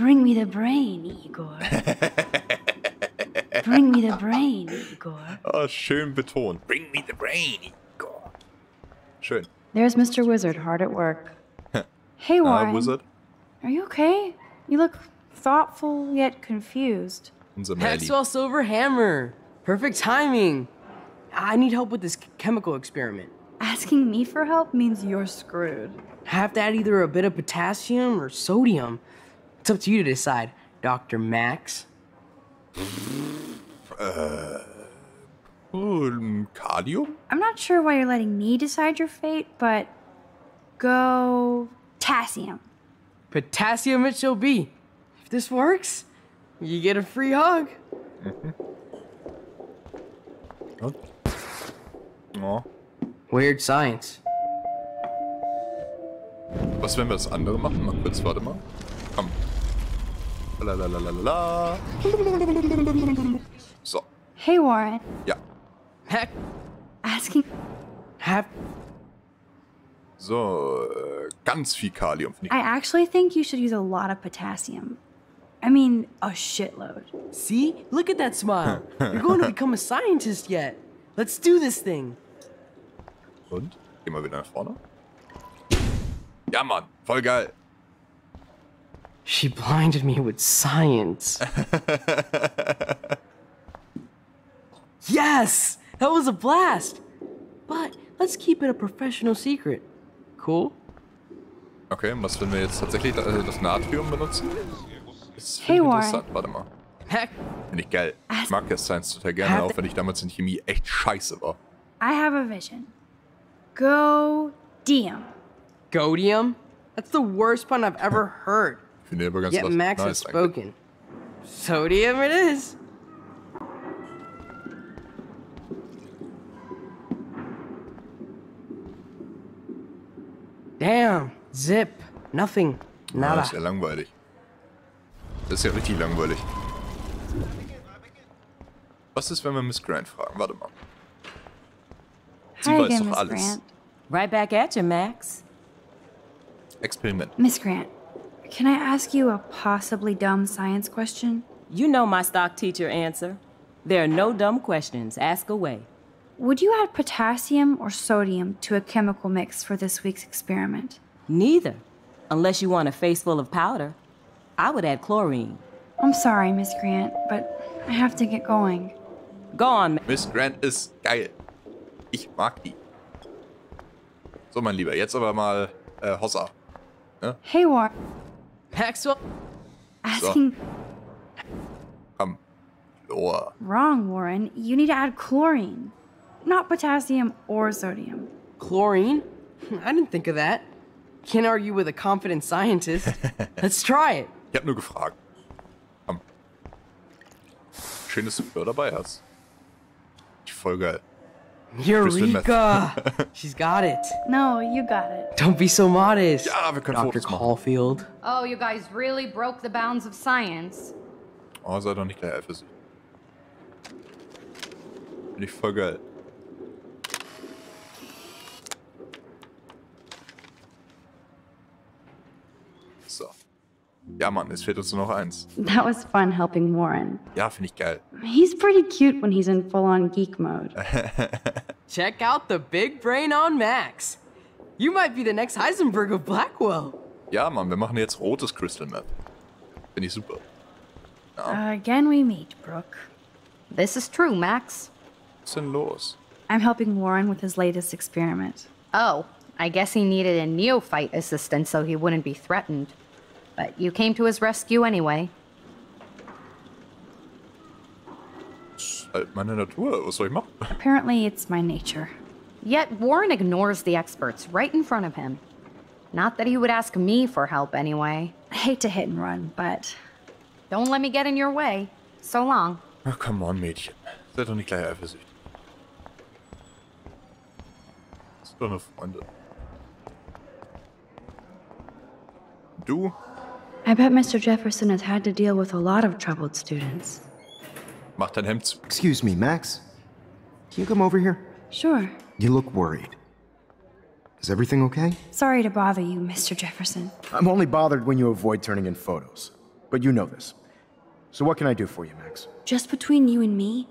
Bring me the brain, Igor. Bring me the brain, Igor. Ah, schön betont. Bring me the brain, Igor. Schön. There's Mr. Wizard hard at work. hey, Warren. Ah, Wizard. Are you okay? You look thoughtful yet confused. Unser Merlin. Maxwell Silver Hammer. Perfect timing. I need help with this chemical experiment. Asking me for help means you're screwed. I have to add either a bit of potassium or sodium. It's up to you to decide, Dr. Max. Uh, oh, Kalium? I'm not sure why you're letting me decide your fate, but go potassium. Potassium it shall be. If this works, you get a free hug. Ja. Ja. Weird science. Was, wenn wir das andere machen? Mal kurz, warte mal. Komm. Lalalala. So, Hey, Warren. ja. Heck, Asking. have So, äh, ganz viel Kalium. I actually think you should use a lot of potassium. I mean, a shitload. see? Look at that smile. You're going to become a scientist yet. Let's do this thing. Und? Geh mal wieder nach vorne. Ja, Mann. Voll geil. She blinded me with science. yes! That was a blast! But let's keep it a professional secret. Cool? Okay, und was, wenn wir jetzt tatsächlich das, äh, das Natrium benutzen? Das Hey, finde ich Warren. interessant. Warte mal. Heck, Finde ich geil. Ich mag ja Science total gerne, Hat- auch wenn ich damals in Chemie echt scheiße war. I have a vision. Go Diem. Godium? That's the worst pun I've ever heard. Ich finde aber ganz Yet was Max has nice eigentlich. spoken. Sodium it is. Damn, zip, nothing, nada. das ist ja langweilig. Das ist ja richtig langweilig. Was ist, wenn wir Miss Grant fragen? Warte mal. Sie Hi weiß again, doch Miss alles. Grant. Right back at you, Max. Experiment. Miss Grant, can I ask you a possibly dumb science question? You know my stock teacher answer. There are no dumb questions. Ask away. Would you add potassium or sodium to a chemical mix for this week's experiment? Neither. Unless you want a face full of powder. I would add chlorine. I'm sorry, Miss Grant, but I have to get going. Go on, Ma- Miss Grant ist geil. Ich mag die. So, mein Lieber, jetzt aber mal äh, Hossa. Hey, Warren. Maxwell, Asking Komm. Um, Loa. wrong, Warren. You need to add chlorine, not potassium or sodium. chlorine? I didn't think of that. Can't argue with a confident scientist. Let's try it. Ich hab nur gefragt. Komm. Schön, dass du Fleur dabei hast. Voll geil. Crystal meth. Eureka! She's got it. No, you got it. Don't be so modest. Ja, wir können Dr. Caulfield. Oh, you guys really broke the bounds of science. Oh, sei doch nicht gleich eifersüchtig. Finde ich voll geil. So. Ja, Mann, es fehlt uns nur noch eins. That was fun helping Warren. Ja, finde ich geil. He's pretty cute when he's in full on geek mode. Check out the big brain on Max. You might be the next Heisenberg of Blackwell. Ja, Mann, wir machen jetzt rotes Crystal Meth. Finde ich super. Again, we meet, Brooke. This is true, Max. Was ist denn los? I'm helping Warren with his latest experiment. Oh, I guess he needed a neophyte assistant so he wouldn't be threatened. But you came to his rescue anyway. Das ist halt meine Natur. Was soll ich machen? Apparently, it's my nature. Yet Warren ignores the experts right in front of him. Not that he would ask me for help anyway. I hate to hit and run, but Don't let me get in your way. So long. Ach, come on, Mädchen. Sei doch nicht gleich eifersüchtig. Das sind doch nur Freunde. Du? I bet Mr. Jefferson has had to deal with a lot of troubled students. Mach dein Hemd zu. Excuse me, Max. Can you come over here? Sure. You look worried. Is everything okay? Sorry to bother you, Mr. Jefferson. I'm only bothered when you avoid turning in photos. but you know this. So what can I do for you, Max? Just between you and me,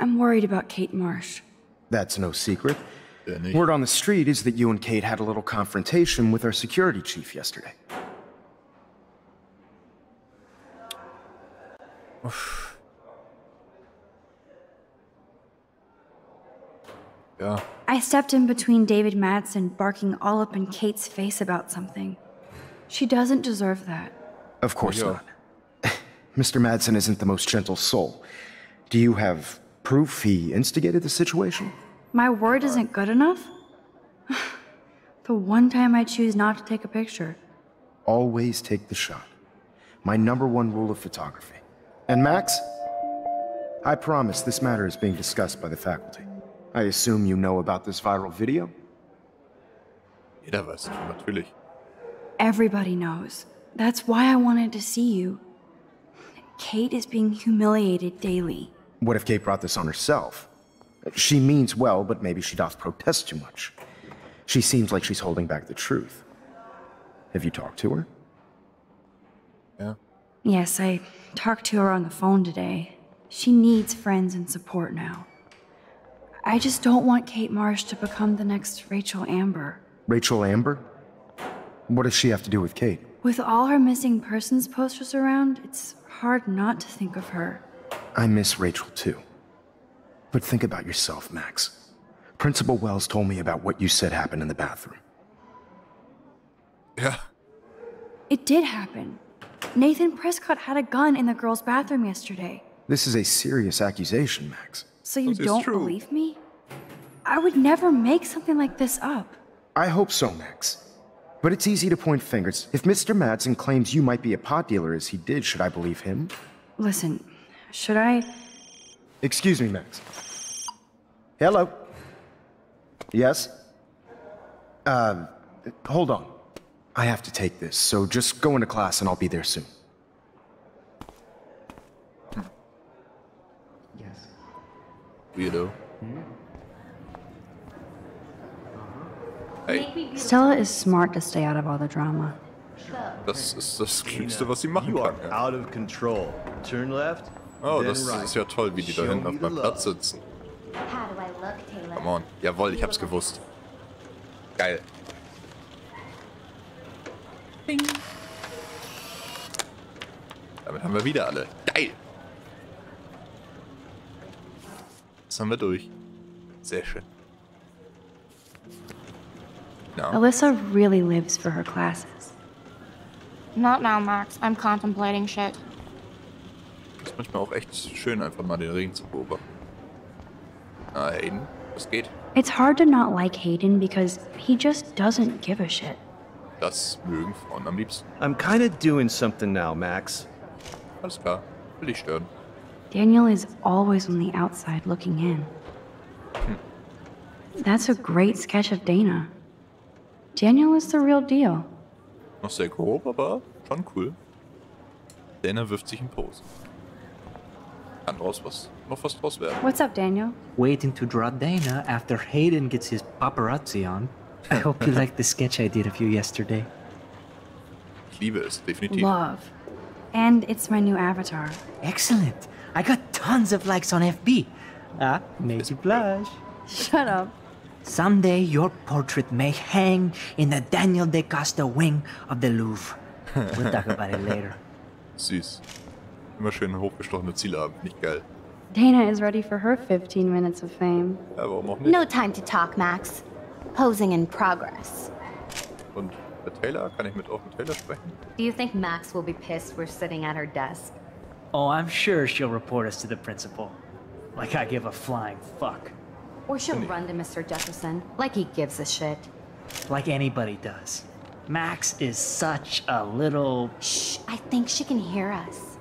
I'm worried about Kate Marsh. That's no secret. Ja. Word on the street is that you and Kate had a little confrontation with our security chief yesterday. Ja, I stepped in between David Madsen barking all up in Kate's face about something. She doesn't deserve that. Of course Yeah. not. Mr. Madsen isn't the most gentle soul. Do you have proof he instigated the situation? My word isn't good enough? the one time I choose not to take a picture. Always take the shot. My number one rule of photography. And Max, I promise this matter is being discussed by the faculty. I assume you know about this viral video? jeder weiß es, natürlich. Everybody knows. That's why I wanted to see you. Kate is being humiliated daily. What if Kate brought this on herself? She means well, but maybe she doth protest too much. She seems like she's holding back the truth. Have you talked to her? Ja. Yes, I talked to her on the phone today. She needs friends and support now. I just don't want Kate Marsh to become the next Rachel Amber. Rachel Amber? What does she have to do with Kate? With all her missing persons posters around, it's hard not to think of her. I miss Rachel too. But think about yourself, Max. Principal Wells told me about what you said happened in the bathroom. Yeah. It did happen. Nathan Prescott had a gun in the girls' bathroom yesterday. This is a serious accusation, Max. So you This don't true. believe me? I would never make something like this up. I hope so, Max. But it's easy to point fingers. If Mr. Madsen claims you might be a pot dealer as he did, should I believe him? Listen, should I? Excuse me, Max. Hello? Yes? Um, hold on. I have to take this, so just go into class and I'll be there soon. Yes. Weirdo. Hey, Stella is smart to stay out of all the drama. das ist das Klügste, was sie machen You are kann. Ja. out of control. Turn left. Oh, then das right. ist ja toll, wie die da hinten auf the meinem. Platz sitzen. How do I look, Taylor? Come on. Jawohl, ich hab's gewusst. Geil. Bing. Damit haben wir wieder alle. Geil. Das haben wir durch. Sehr schön. Na, Alyssa really lives for her classes. Not now, Max. I'm contemplating shit. ist manchmal auch echt schön, einfach mal den Regen zu beobachten. Na, Aiden, was geht? It's hard to not like Hayden because he just doesn't give a shit. Das mögen Frauen am liebsten. I'm kind of doing something now, Max. Alles klar. Will dich stören. Daniel is always on the outside looking in. That's a great sketch of Dana. Daniel is the real deal. Noch sehr grob, aber schon cool. Dana wirft sich in Pose. Kann draus was, noch was draus werden. What's up, Daniel? Waiting to draw Dana after Hayden gets his paparazzi on. I hope you liked the sketch I did of you yesterday. Ich liebe es, definitiv. Love. And it's my new avatar. Excellent. I got tons of likes on FB. Ah, made you blush. Shut up. Someday your portrait may hang in the Daniel DaCosta wing of the Louvre. We'll talk about it later. Süß. Immer schön hochgestochene Ziele haben, nicht geil. Dana is ready for her 15 minutes of fame. Ja, warum auch nicht? No time to talk, Max. Posing in progress. Und mit Taylor, kann ich mit auch mit Taylor sprechen? Do you think Max will be pissed we're sitting at her desk? Oh, I'm sure she'll report us to the principal. Like I give a flying fuck. Or she'll run to Mr. Jefferson, like he gives a shit. Like anybody does. Max is such a little. Shh, I think she can hear us.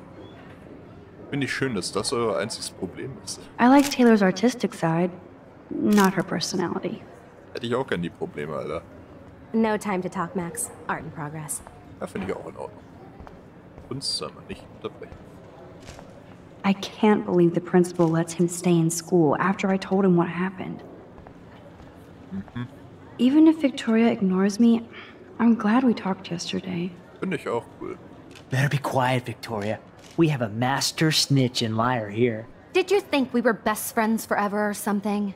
Finde ich schön, dass das euer einziges Problem ist. I like Taylor's artistic side, not her personality. Hätte ich auch gern die Probleme, Alter. No time to talk, Max. Art in progress. Ja, finde ich auch in Ordnung. Kunst soll man nicht unterbrechen. I can't believe the principal lets him stay in school after I told him what happened. Mm-hmm. Even if Victoria ignores me, I'm glad we talked yesterday. Finde ich auch cool. Better be quiet, Victoria. We have a master snitch and liar here. Did you think we were best friends forever or something?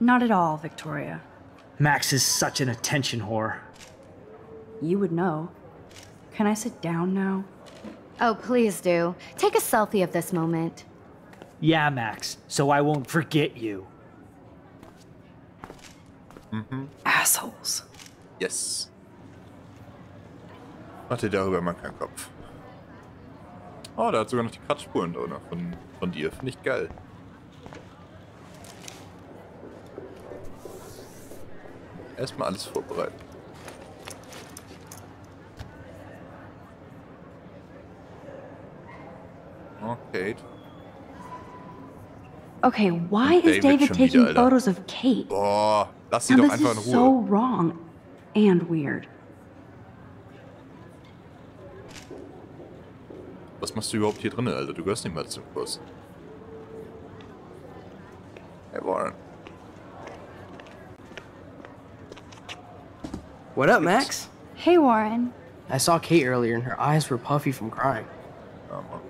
Not at all, Victoria. Max is such an attention whore. You would know. Can I sit down now? Oh, please do. Take a selfie of this moment. Yeah, Max, so I won't forget you. Mhm. Assholes. Yes. Hatte darüber mal keinen Kopf. Oh, da hat sogar noch die Kratzspuren drin von, von dir. Finde ich geil. Erstmal alles vorbereiten. Okay. Okay, why is David David schon taking wieder, photos of Kate? Boah, lass sie Now, doch einfach in is Ruhe. so wrong and weird. Was machst du überhaupt hier drin, Alter? Du gehörst nicht mal zum Kurs. Hey, Warren. What up, Max? Hey, Warren. I saw Kate earlier and her eyes were puffy from crying.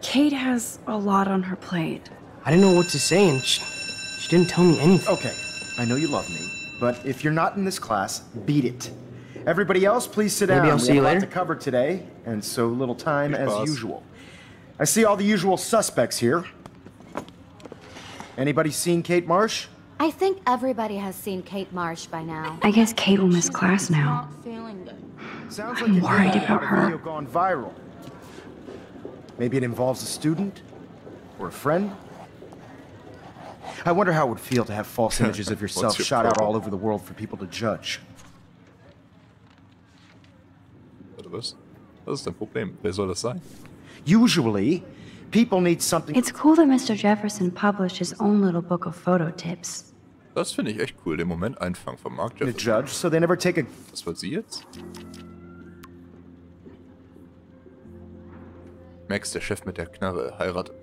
Kate has a lot on her plate. I didn't know what to say and she, she didn't tell me anything. Okay, I know you love me, but if you're not in this class, beat it. Everybody else, please sit Maybe down. I'll we see have you a lot to cover today, and so little time Good as boss. usual. I see all the usual suspects here. Anybody seen Kate Marsh? I think everybody has seen Kate Marsh by now. I guess Kate will miss class now. Not feeling good. Sounds I'm like worried you're about a her. video gone viral. Maybe it involves a student or a friend. I wonder how it would feel to have false images of yourself your shot out all over the world for people to judge. Warte, was? Was ist dein Problem? Wer soll das sein? Usually, people need something. It's cool that Mr. Jefferson published his own little book of photo tips. Das finde ich echt cool, den Moment einfangen vom Mark to Jefferson. judge, so they never take a. Was wird sie jetzt? Max, der Chef mit der Knarre, heiratet.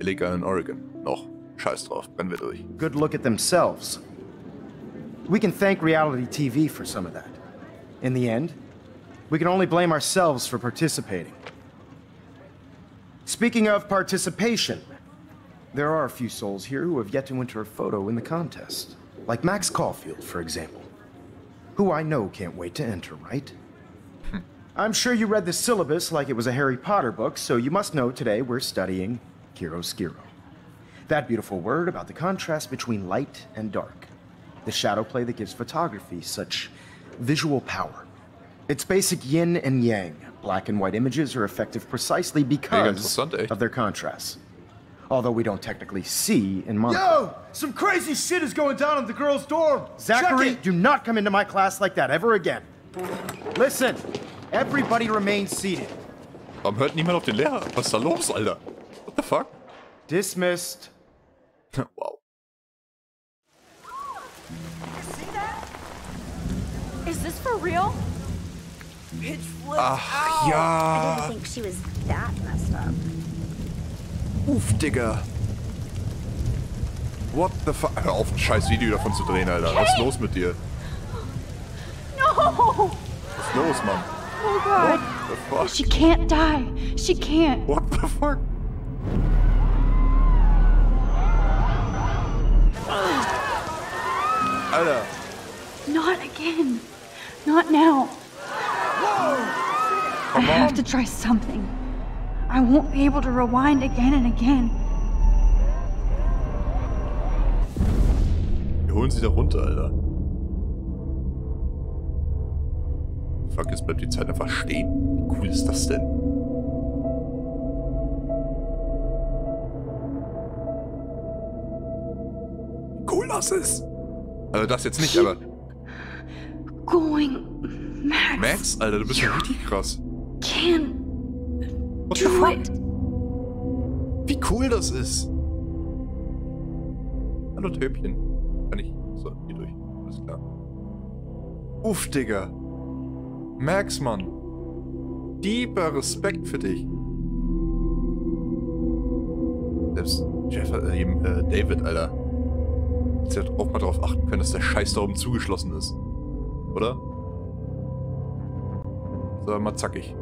Illegal in Oregon. Noch. Scheiß drauf, brennen wir durch. good look at themselves. We can thank reality TV for some of that. In the end, we can only blame ourselves for participating. Speaking of participation, there are a few souls here who have yet to enter a photo in the contest. Like Max Caulfield, for example. Who I know can't wait to enter, right? Hmm. I'm sure you read the syllabus like it was a Harry Potter book, so you must know today we're studying chiaroscuro. That beautiful word about the contrast between light and dark. The shadow play that gives photography such visual power. It's basic yin and yang. Black and white images are effective precisely because of their contrasts. Although we don't technically see in monochrome. Yo! Some crazy shit is going down in the girls' dorm! Zachary, do not come into my class like that ever again. Listen, everybody remain seated. Warum hört niemand auf den Lehrer? Was ist da los, Alter? What the fuck? Dismissed. wow. Is this for real? Ach ja. think she was that messed up. Uff, Digga. What the fuck? Hör auf, ein scheiß Video davon zu drehen, Alter. Was ist los mit dir? No! Was ist los, Mann? Oh god. What the fuck? She can't die. She can't. What the fuck? Alter. Not again. Not now. I have to try something. I won't be able to rewind again and again. Wir holen sie da runter, Alter. Fuck, jetzt bleibt die Zeit einfach stehen. Wie cool ist das denn? Cool das ist. Also das jetzt nicht, aber Going. Max. Max, Alter, du bist ja richtig krass. Can. What the Do fuck? it. Wie cool das ist. Hallo Töpchen. Kann ich. So, hier durch. Alles klar. Uff, Digga. Max, Mann. Deeper Respekt für dich. Selbst Jeff, äh, eben, äh, David, Alter. Sie hat auch mal darauf achten können, dass der Scheiß da oben zugeschlossen ist. Oder? So, mal zackig.